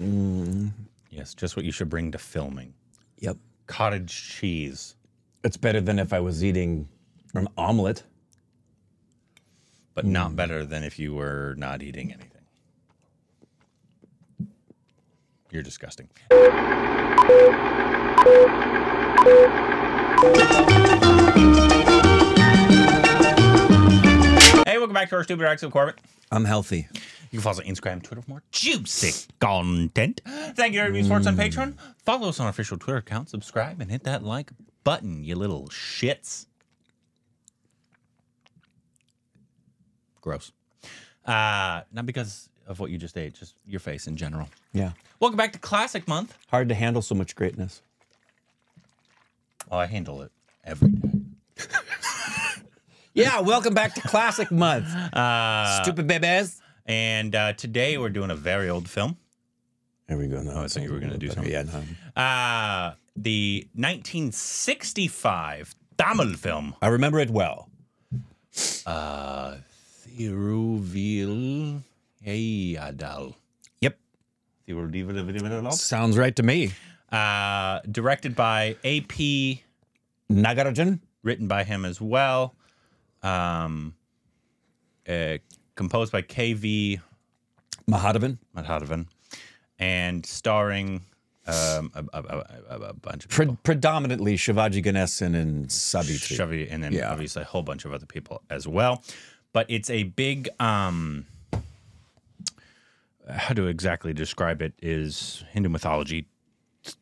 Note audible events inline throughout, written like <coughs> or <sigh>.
Mm-hmm. Yes, just what you should bring to filming. Yep. Cottage cheese. It's better than if I was eating an omelet. but not better than if you were not eating anything. You're disgusting. Back to our stupid Rex of Korbin. I'm healthy. You can follow us on Instagram, Twitter for more juicy content. Thank you, Review Sports on Patreon. Follow us on our official Twitter account, subscribe, and hit that like button, you little shits. Gross. Uh, not because of what you just ate, just your face in general. Yeah. Welcome back to Classic Month. Hard to handle so much greatness. Oh, I handle it every day. Yeah, welcome back to Classic Month. Uh, Stupid babies. and uh, today we're doing a very old film. There we go. No, Oh, I think we were gonna do something. Yeah, no. Uh, the 1965 Tamil film I remember it well. Uh, Thiruvil Adal. Yep. Uh, Sounds right to me. directed by A.P., Nagarajan. written by him as well. Um, uh, composed by K.V. Mahadevan. Madhavan, and starring um, a, a, a, a- bunch of Pre- people. predominantly Shivaji Ganesan and Savitri. Shavi, and then Yeah. obviously a whole bunch of other people as well. But it's a big um how to exactly describe it is Hindu mythology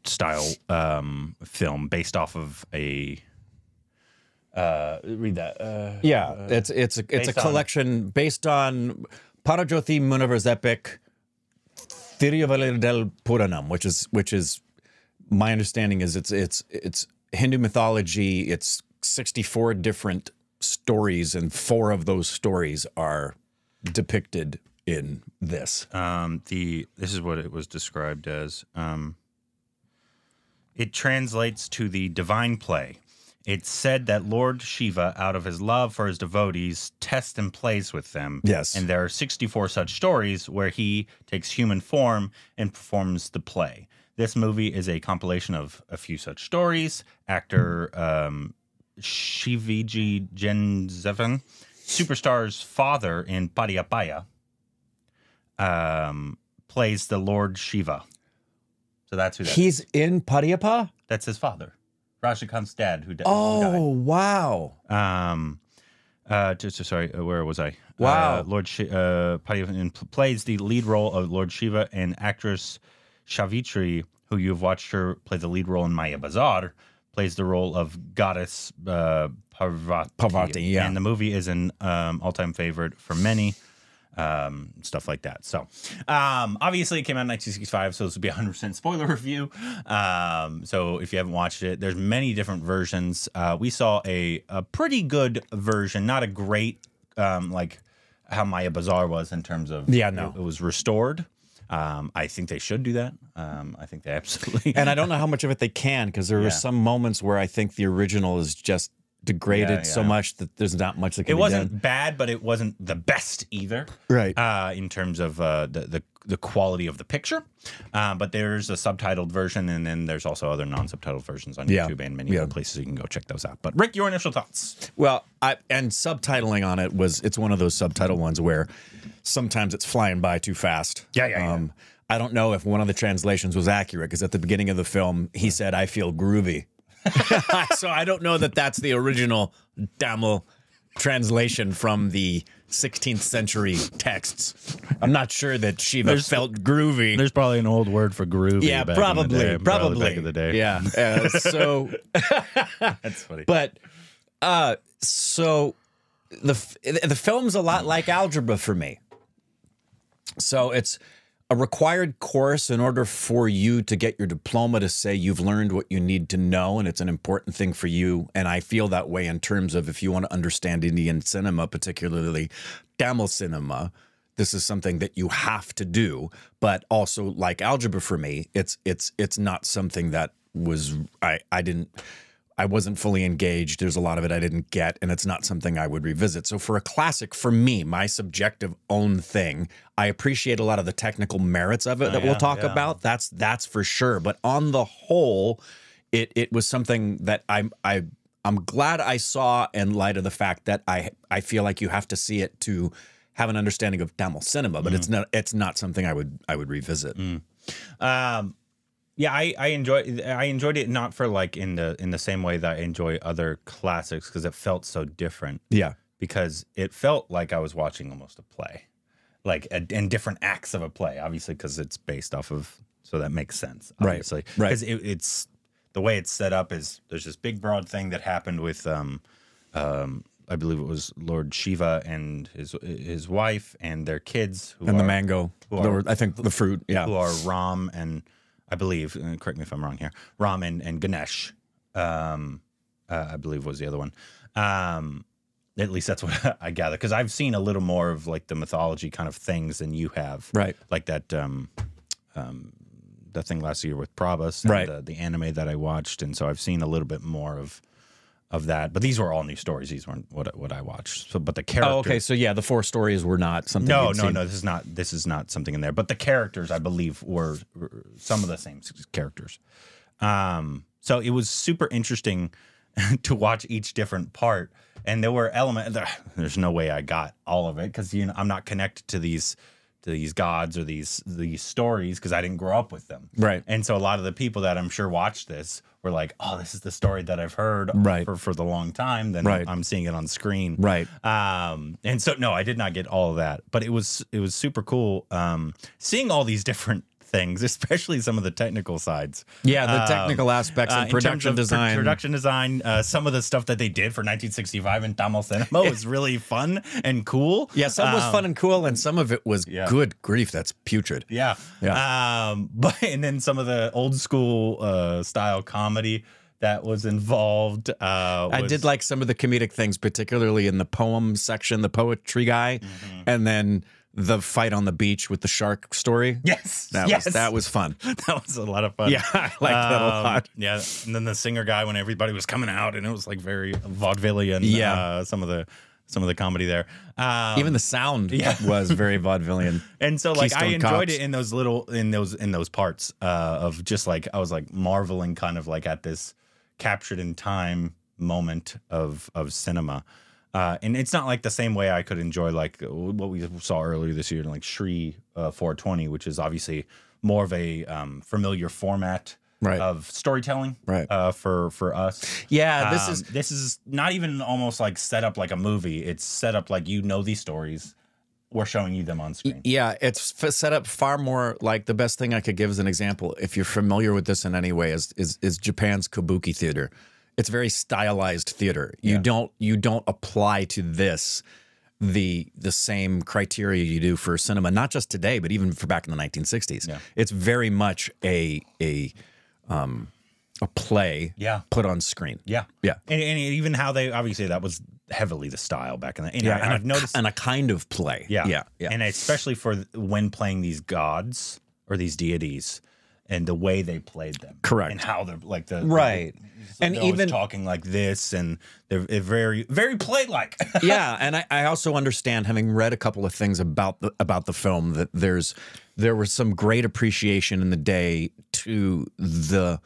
style um film based off of a uh read that uh Yeah, it's it's a, it's a based on- collection based on Paranjothi Munivar's epic Thiruvilaiyadal Puranam, which is which is my understanding is it's it's it's Hindu mythology. It's sixty four different stories, and four of those stories are depicted in this. um the this is what it was described as um it translates to the divine play it's said that lord shiva out of his love for his devotees tests and plays with them Yes. and there are 64 such stories where he takes human form and performs the play this movie is a compilation of a few such stories actor um shiviji jenzevan superstar's father in Padayappa um, plays the Lord Shiva. So that's who that is. He's in Padayappa. That's his father, Rajnikant's dad, who, di- Oh wow! who died. Um, uh, just sorry, uh, where was I? Wow. Uh, Lord Shi uh, Padiyappan p- plays the lead role of Lord Shiva, and actress Shavitri, who you've watched her play the lead role in Maya Bazaar, plays the role of goddess uh, Parvati. Parvati, yeah. And the movie is an um, all-time favorite for many. Um, stuff like that. So, um, obviously, it came out in 1965, so this would be a 100% spoiler <laughs> review. Um, so, if you haven't watched it, there's many different versions. Uh, we saw a, a pretty good version, not a great, um, like how Maya Bazaar was in terms of Yeah, no. it, it was restored. Um, I think they should do that. Um, I think they <laughs> absolutely And I don't know how much of it they can because there Yeah. are some moments where I think the original is just degraded Yeah, so much that there's not much that can it wasn't bad, but it wasn't the best either. Right. Uh, in terms of uh, the, the the quality of the picture, uh, but there's a subtitled version, and then there's also other non-subtitled versions on Yeah. YouTube and many Yeah. other places you can go check those out. But Rick, your initial thoughts? Well, I, and subtitling on it was it's one of those subtitle ones where sometimes it's flying by too fast. Yeah, yeah, yeah. Um, I don't know if one of the translations was accurate because at the beginning of the film he said, "I feel groovy," <laughs> so I don't know that that's the original Tamil translation from the 16th century texts. I'm not sure that Shiva felt groovy. There's probably an old word for groovy. yeah, probably, probably, back in the day. Yeah. Uh, <laughs> so that's funny. but uh so the the film's a lot like algebra for me so it's a required course in order for you to get your diploma to say you've learned what you need to know and it's an important thing for you. And i feel that way in terms of if you want to understand indian cinema particularly tamil cinema this is something that you have to do. But also like algebra for me it's it's it's not something that was i i didn't I wasn't fully engaged. There's a lot of it I didn't get, and it's not something I would revisit. So for a classic, for me, my subjective own thing, I appreciate a lot of the technical merits of it that yeah, we'll talk yeah. about. That's that's for sure. But on the whole, it it was something that I'm I I'm glad I saw in light of the fact that I I feel like you have to see it to have an understanding of Tamil cinema, but it's not it's not something I would I would revisit. Um, yeah, I I enjoy I enjoyed it not for like in the in the same way that I enjoy other classics because it felt so different. Yeah. because it felt like I was watching almost a play, like a, in different acts of a play. Obviously, because it's based off of, so that makes sense. Right, Obviously, right. Because it, it's the way it's set up is there's this big broad thing that happened with, um, um, I believe it was Lord Shiva and his his wife and their kids, who And the mango, are- I think the fruit. Yeah. who are Ram and I believe, uh, correct me if I'm wrong here, Ram and, and Ganesh, um, uh, I believe was the other one. Um, at least that's what <laughs> I gather because I've seen a little more of like the mythology kind of things than you have, Right. Like that, um, um, that thing last year with Prabhas, and Right. The, the anime that I watched, and so I've seen a little bit more of of that. But these were all new stories. These weren't what what I watched. So, but the characters. Oh, okay. So yeah, the four stories were not something. No, no, seen. no. This is not. This is not something in there. But the characters, I believe, were, were some of the same characters. Um, so it was super interesting <laughs> to watch each different part, and there were elements. There's no way I got all of it because you know I'm not connected to these these gods or these these stories because I didn't grow up with them. Right. And so a lot of the people that I'm sure watched this were like, "Oh, this is the story that I've heard Right. for for the long time." Then Right. I'm seeing it on screen. Right. Um, and so no, I did not get all of that, but it was it was super cool um, seeing all these different things, <laughs> especially some of the technical sides. Yeah, the Um, technical aspects uh, and in terms production of pr- design. production design, uh, some of the stuff that they did for 1965 in Tamil cinema was really fun and cool. yeah, some was Um, fun and cool, and some of it was Yeah. good grief. That's putrid. Yeah. Yeah. Um, <laughs> but and then some of the old school uh, style comedy that was involved. Uh, I did like some of the comedic things, particularly in the poem section, the poetry guy, Mm-hmm. and then the fight on the beach with the shark story. Yes. That yes. was that was fun. <laughs> that was a lot of fun. Yeah, <laughs> I liked that a Um, lot. Yeah, and then the singer guy when everybody was coming out, and it was like very vaudevillian. Yeah. uh, some of the some of the comedy there. Um, Even the sound yeah. <laughs> was very vaudevillian. and so like I enjoyed Cops. it in those little in those in those parts uh, of just like I was like marveling kind of like at this captured in time moment of of cinema. Uh, and it's not like the same way I could enjoy like what we saw earlier this year, like Shri uh, 420, which is obviously more of a um, familiar format Right. of storytelling Right. uh, for for us. Yeah, this Um, is this is not even almost like set up like a movie. It's set up like you know these stories. We're showing you them on screen. Yeah, it's f- set up far more like the best thing I could give as an example, if you're familiar with this in any way, is is, is Japan's kabuki theater. It's very stylized theater. You don't you don't apply to this the the same criteria you do for cinema, not just today, but even for back in the 1960s. Yeah. It's very much a a um a play Yeah. put on screen. Yeah, Yeah. and, and even how they obviously that was heavily the style back in the. And, I, and and I've a, noticed. and a kind of play. yeah, yeah, yeah. and especially for when playing these gods or these deities, and the way they played them, Correct. and how they're like the Right. And they're even- talking like this, and they're, they're very very play like. <laughs> yeah, and I, I also understand, having read a couple of things about the about the film, that there's there was some great appreciation in the day to the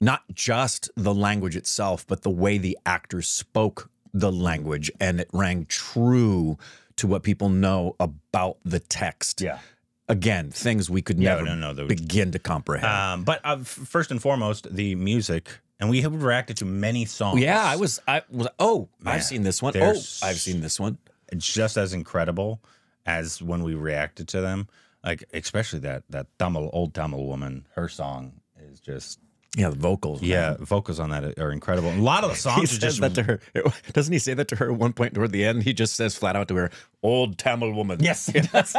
not just the language itself, but the way the actors spoke the language, and it rang true to what people know about the text. yeah. Again, things we could never no, no, there begin to comprehend. Um, but uh, first and foremost, the music, and we have reacted to many songs. yeah, I was I was oh, Man, I've seen this one. Oh, I've seen this one. just as incredible as when we reacted to them. Like especially that that Tamil old Tamil woman, her song is just Yeah, the vocals. man. yeah, vocals on that are incredible. A lot of the <laughs> he songs are says just that to her. Doesn't he say that to her at one point toward the end? He just says flat out to her, "Old Tamil woman." yes. he does.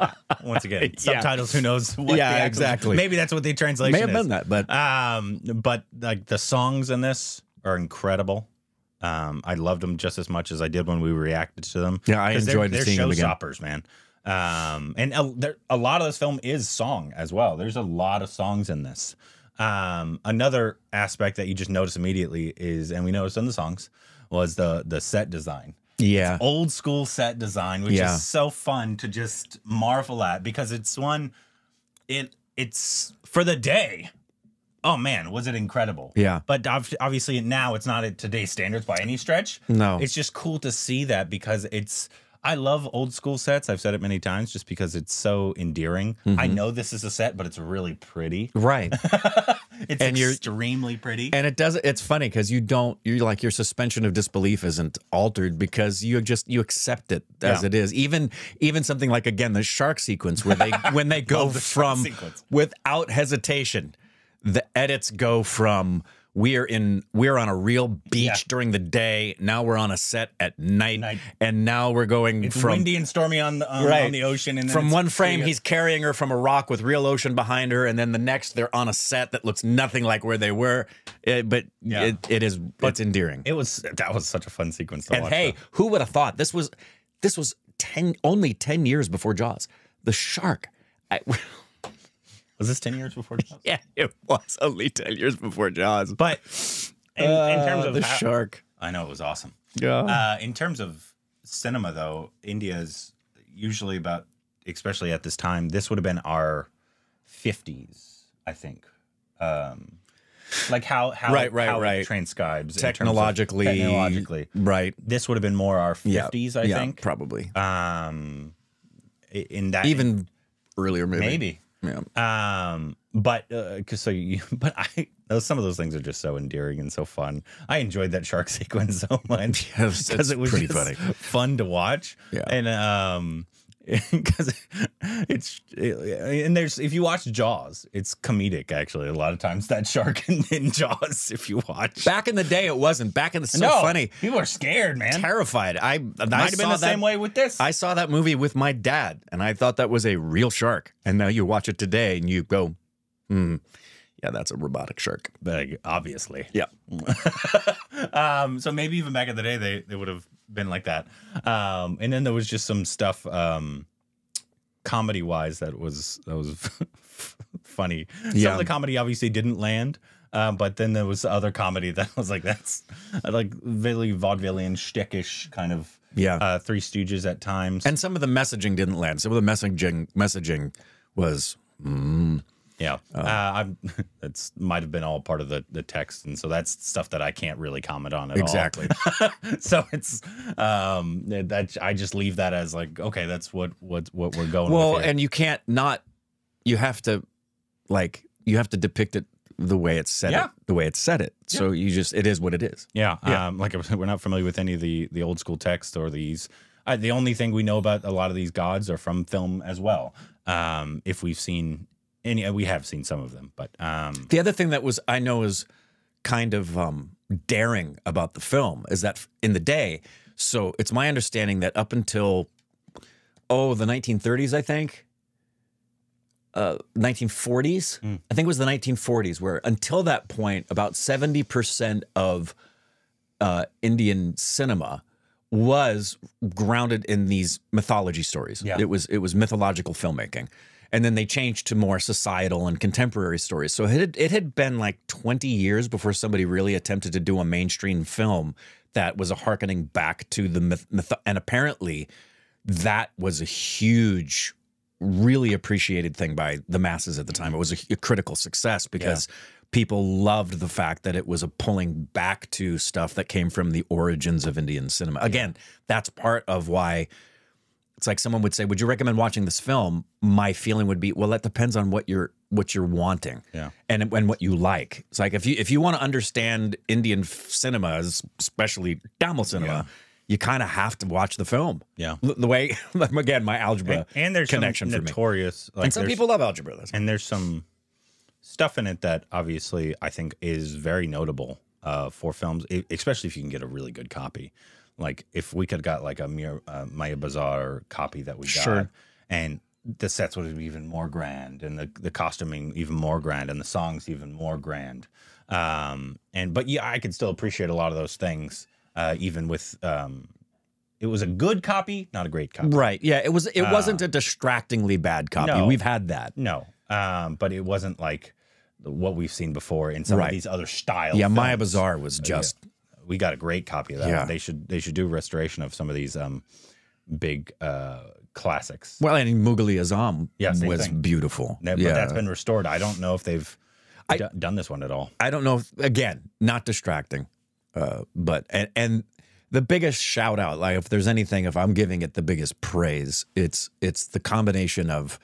<laughs> Once again, <laughs> Yeah. subtitles. Who knows? What Yeah, actual- exactly. Maybe that's what the translation may have is. been that, but Um, but like the songs in this are incredible. Um, I loved them just as much as I did when we reacted to them. Yeah, I 'Cause they're- enjoyed they're, seeing them again. showstoppers, man. Um, and a, there, a lot of this film is song as well. There's a lot of songs in this. Um, another aspect that you just notice immediately is, and we noticed on the songs, was the the set design. Yeah. Old school set design, which Yeah. is so fun to just marvel at because it's one, it it's for the day. Oh man, was it incredible? Yeah. But obviously now it's not at today's standards by any stretch. No. It's just cool to see that because it's I love old school sets. I've said it many times just because it's so endearing. I Mm-hmm. know this is a set, but it's really pretty. Right. <laughs> It's And you're- extremely pretty. and it does it's funny because you don't you're like your suspension of disbelief isn't altered because you just you accept it as Yeah. it is even even something like again the shark sequence where they <laughs> when they go the from without hesitation the edits go from we're in we're on a real beach Yeah. during the day now we're on a set at night, Night. and now we're going it's from windy and stormy on the on, Right. on the ocean and from one frame he's carrying her from a rock with real ocean behind her and then the next they're on a set that looks nothing like where they were It- but Yeah. it, it is it's endearing it was that was such a fun sequence to and watch. hey though. who would have thought this was this was 10 only 10 years before jaws the shark I, <laughs> was this 10 years before <laughs> Jaws? yeah it was only 10 years before jaws But in, in terms Uh, of the how- shark I know it was awesome. yeah Uh, in terms of cinema, though, India's usually about, especially at this time, this would have been our 50s, I think. Um, like how how Right, right, how it right. transcribes in terms of- technologically technologically. right This would have been more our yeah 50s, I yeah, think. probably Um, in that even earlier maybe maybe. Yeah Um, but because so you, <laughs> but I those some of those things are just so endearing and so fun. I enjoyed that shark <laughs> sequence so much Yes, because it's it was pretty just funny. fun to watch. Yeah. and um, <laughs> because it's and there's if you watch Jaws, it's comedic actually. A lot of times that shark <laughs> in, in Jaws, if you watch, back in the day it wasn't back in the so no, funny People are scared, man. terrified i, I Might have been the that- same way with this. I saw that movie with my dad, and I thought that was a real shark. And now you watch it today, and you go, "Hmm, yeah, that's a robotic shark." Like, obviously. Yeah, <laughs> um, so maybe even back in the day, they, they would have been like that. Um, and then there was just some stuff, um, comedy wise, that was that was <laughs> funny. Yeah. Some of the comedy obviously didn't land. Um, but then there was other comedy that <laughs> was like that's like really vaudevillian shtickish kind of yeah. uh, Three Stooges at times. and some of the messaging didn't land. Some of the messaging messaging was Yeah, uh, I'm. <laughs> That's might have been all part of the the text, and so that's stuff that I can't really comment on at exactly. all. Exactly. <laughs> so it's um that I just leave that as like okay, that's what what what we're going. well, and you can't not. You have to, like, you have to depict it the way it's said. Yeah. It, the way it's said it. So you just it is what it is. yeah, yeah. um, like we're not familiar with any of the the old school text or these. Uh, the only thing we know about a lot of these gods are from film as well. Um, if we've seen any, we have seen some of them, but um, The other thing that was I know is kind of um, daring about the film is that in the day. So it's my understanding that up until oh the 1930s, I think. Uh, 1940s. I think it was the 1940s where until that point, about 70% of uh, Indian cinema was grounded in these mythology stories. Yeah. It was it was mythological filmmaking. And then they changed to more societal and contemporary stories. So it had, it had been like 20 years before somebody really attempted to do a mainstream film that was a harkening back to the myth, myth and apparently that was a huge really appreciated thing by the masses at the time. It was a, a critical success because people loved the fact that it was a pulling back to stuff that came from the origins of Indian cinema. Again, that's part of why it's like someone would say, "Would you recommend watching this film?" My feeling would be, "Well, that depends on what you're what you're wanting, Yeah. and and what you like." It's like if you if you want to understand Indian f- cinema, especially Tamil cinema, Yeah. you kind of have to watch the film. Yeah. the, the way <laughs> again, my algebra and there's connection some for me. notorious like and some people love algebra. That's and there's some stuff in it that obviously I think is very notable uh, for films, especially if you can get a really good copy. Like if we could got like a Mir, uh, Maya Bazaar copy that we got, Sure. and the sets would be even more grand, and the the costuming even more grand, and the songs even more grand. Um, and but yeah, I could still appreciate a lot of those things, uh, even with um, it was a good copy, not a great copy. right. Yeah, it was. It wasn't a distractingly bad copy. no. We've had that. No, um, but it wasn't like what we've seen before in some Right. of these other styles. Yeah, Maya Bazaar was just we got a great copy of that. Yeah. They should they should do restoration of some of these um big uh classics. well, and Mughal Azam Yeah, was thing. beautiful. That- yeah. But that's been restored. I don't know if they've I- do- done this one at all. I don't know. If, again, not distracting, uh, but and and the biggest shout out, like if there's anything, if I'm giving it the biggest praise, it's it's the combination of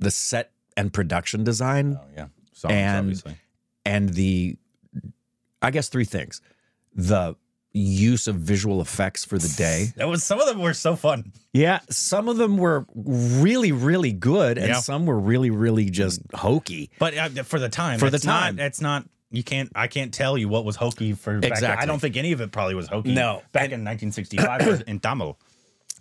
the set and production design Oh yeah, songs And- obviously. and the, I guess three things, the use of visual effects for the day. That was some of them were so fun. Yeah, some of them were really really good, and Yeah. some were really really just hokey. But uh, for the time, For the it's not- time. it's not. You can't. I can't tell you what was hokey for. Back. I don't think any of it probably was hokey. No. back in 1965 was in Tamil.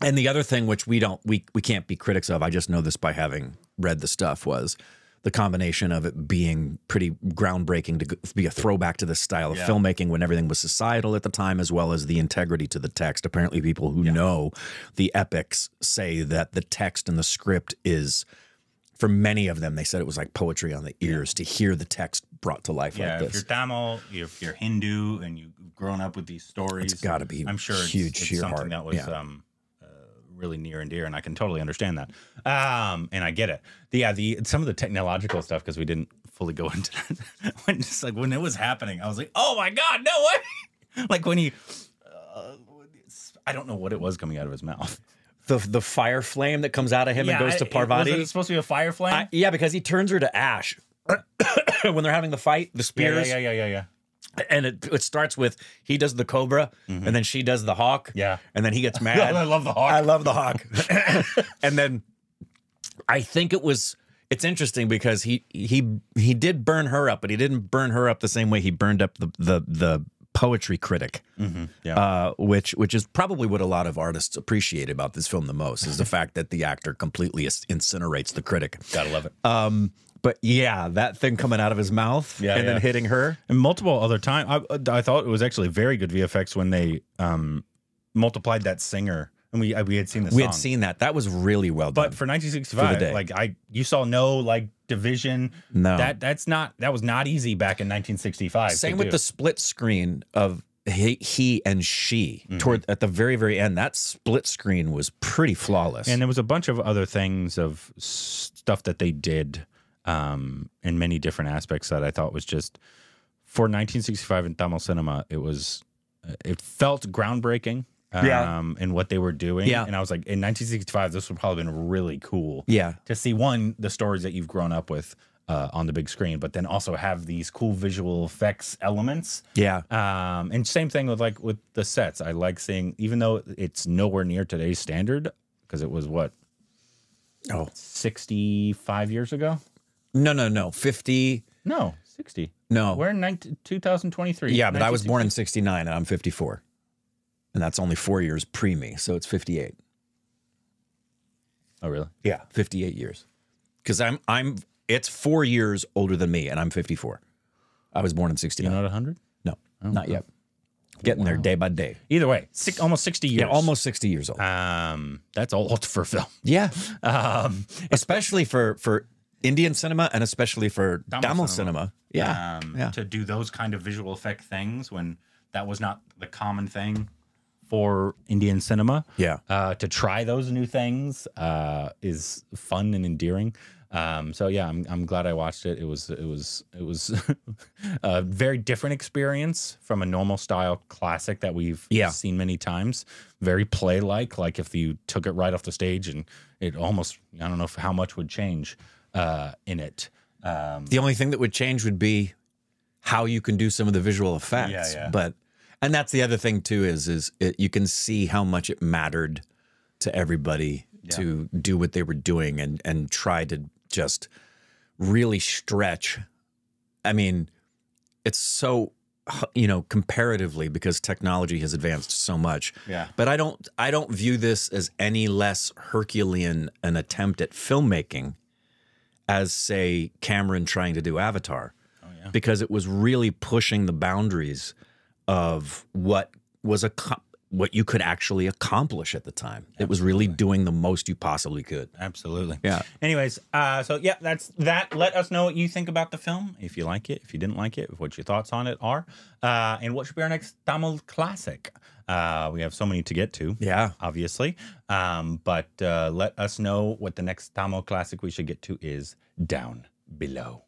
And the other thing, which we don't, we we can't be critics of, I just know this by having read the stuff, was the combination of it being pretty groundbreaking to be a throwback to this style of Yeah. filmmaking when everything was societal at the time, as well as the integrity to the text. Apparently, people who know the epics say that the text and the script is. For many of them, they said it was like poetry on the ears to hear the text brought to life Yeah, like if you're Tamil, if you're Hindu, and you've grown up with these stories, It's gotta be I'm sure it's, huge, it's sheer something heart. that was Yeah. um, really near and dear, and I can totally understand that. Um, and I get it. The, yeah, the some of the technological stuff because we didn't fully go <laughs> into that. when just like when it was happening, I was like, oh my god, no way! <laughs> like when he, uh, I don't know what it was coming out of his mouth. the the fire flame that comes out of him and goes to it- Parvati. Was it supposed to be a fire flame? I- yeah, because he turns her to ash <coughs> when they're having the fight, the yeah, spears, yeah, yeah, yeah, yeah, yeah. And it it starts with he does the cobra, and then she does the hawk, Yeah. and then he gets <laughs> mad. I love the hawk. I love the hawk, <laughs> <laughs> and then I think it was. It's interesting because he he he did burn her up, but he didn't burn her up the same way he burned up the the the poetry critic, Yeah. uh, which which is probably what a lot of artists appreciate about this film the most is the fact that the actor completely incinerates the critic. Gotta love it. Um, but yeah, that thing coming out of his mouth Yeah, and yeah. then hitting her. and multiple other times. I, I thought it was actually very good VFX when they um, multiplied that singer, and we we had seen the We song. had seen that. That was really well done. but for 1965, For like I, you saw no like division. No. that that's not that was not easy back in 1965. Same with do. the split screen of he, he and she Mm-hmm. toward at the very very end. That split screen was pretty flawless. and there was a bunch of other things of stuff that they did um, in many different aspects that I thought was just for 1965 in Tamil cinema. It was it felt groundbreaking. Yeah. Um, in what they were doing. Yeah. And I was like, in 1965, this would probably have been really cool. yeah, To see one, the stories that you've grown up with uh, on the big screen, but then also have these cool visual effects elements. yeah, Um, and same thing with like with the sets. I like seeing, even though it's nowhere near today's standard, because it was what oh 65 years ago? No no no fifty No, 60. no We're in 19, 2023. yeah, but I was born in sixty nine and I'm fifty four, and that's only four years pre me, so it's fifty eight. Oh, really? Yeah, fifty eight years, because I'm I'm it's four years older than me, and I'm fifty four. I was born in sixty You're not 100? No, not yet. Getting there day by day. Either way, six, almost 60 years. Yeah, almost 60 years old. Um, that's old for film. yeah. <laughs> Um, Especially for for Indian cinema and especially for Tamil cinema. cinema. Yeah. um, yeah. to do those kind of visual effect things when that was not the common thing for Indian cinema. Yeah. Uh, to try those new things uh, is fun and endearing. Um, so yeah, I'm, I'm glad I watched it. It was it was it was <laughs> a very different experience from a normal style classic that we've Yeah. seen many times. Very play like, like if you took it right off the stage and it almost I don't know how much would change uh, in it. Um, The only thing that would change would be how you can do some of the visual effects. Yeah, yeah. But and that's the other thing too is is it, you can see how much it mattered to everybody to do what they were doing and and try to just really stretch. I mean, it's so you know comparatively because technology has advanced so much. Yeah. But I don't I don't view this as any less Herculean an attempt at filmmaking as say Cameron trying to do Avatar. Oh, because it was really pushing the boundaries of what was a co- what you could actually accomplish at the time. It was really doing the most you possibly could. Absolutely. Yeah. Anyways, uh, so yeah, that's that. Let us know what you think about the film. If you like it, if you didn't like it, what your thoughts on it are, uh, and what should be our next Tamil classic. Uh, we have so many to get to. Yeah. obviously. Um, but uh, let us know what the next Tamil classic we should get to is down below.